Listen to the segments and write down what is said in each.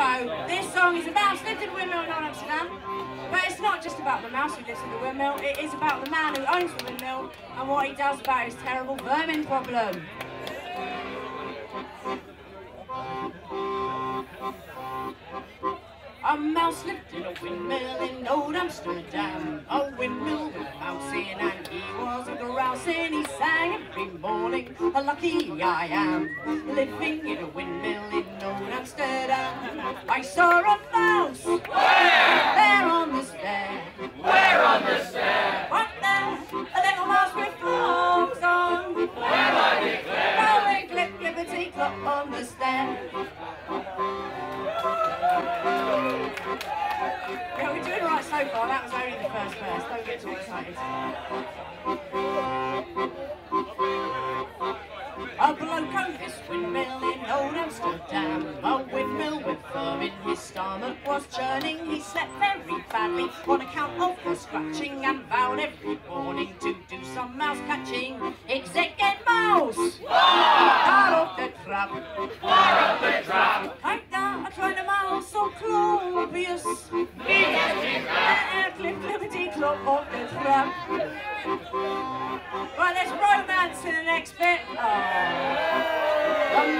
This song is about Snitted Windmill in Amsterdam. But it's not just about the mouse who lives in the windmill, it is about the man who owns the windmill and what he does about his terrible vermin problem. A mouse lived in a windmill in old Amsterdam. A windmill with a mouse in and he wasn't and He sang every morning, a lucky I am. Living in a windmill in old Amsterdam. I saw a mouse. Where? There on the stair. Where on the stair? Right there, a little mouse with clogs on. Where I declare? Going clip, clippity, clop on the stair. So far. That was only the first verse. Don't get too excited. A bloke owned this windmill in old Amsterdam. A windmill with verm in his stomach was churning. He slept very badly on account of the scratching and vowed every morning to do some mouse catching. Execute mouse! Out of the trap! Of the trap. Right, let's romance in the next bit. Oh. A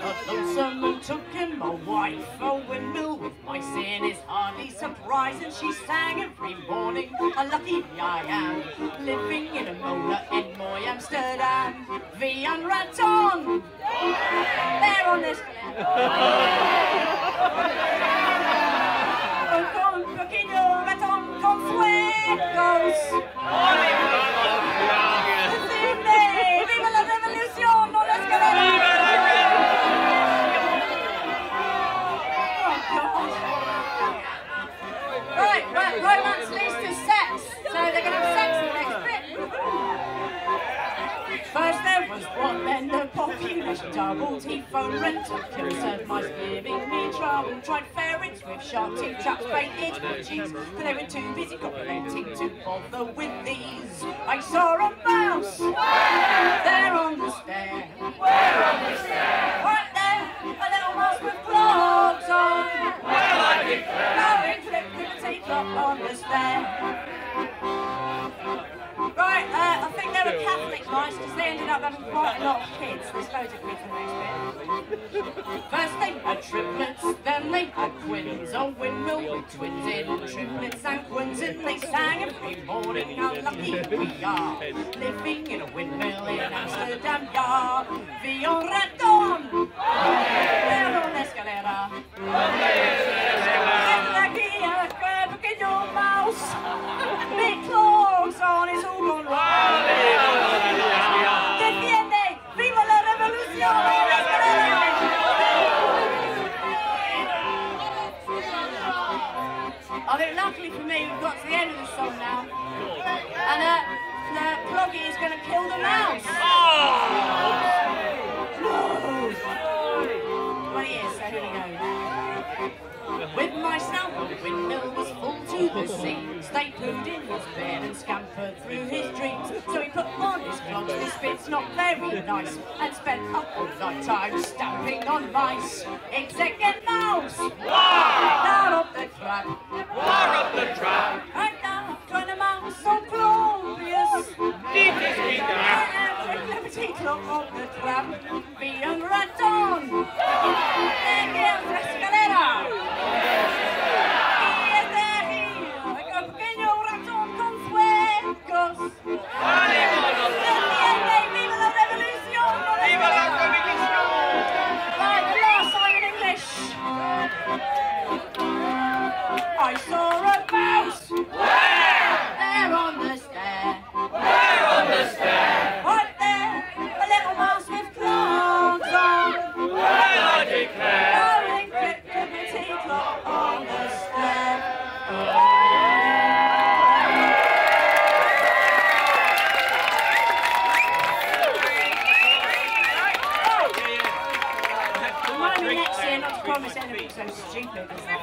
got lonesome and took him a wife. A windmill with mice in is hardly surprising. She sang every morning, a lucky I am. Living in a mola in Moy Amsterdam. Vian Raton. There on this. population doubled. He phoned rental and mice giving me trouble. Tried ferrets with sharp teeth, traps baited cheese. But they were too busy copulating to bother with these. I saw a up having quite a lot of kids. There's loads of kids in the next bit. First they had triplets, then they had twins. Oh, a windmill with twins in triplets and twins and they sang every morning how lucky we are. Living in a windmill in Amsterdam, yeah. Vion Raton! I think luckily for me, we've got to the end of the song now. And uh, the Ploggy is going to kill the mouse. No! Well, he is, so here we go. With myself, the windmill was full to the seams. They pooed in his bed and scampered through his dreams. So he put on his clogs, his bits not very nice, and spent a whole lifetime stamping on mice. Execute mouse! o'clock on the tram, be a rat on! promise anything so stupid as that.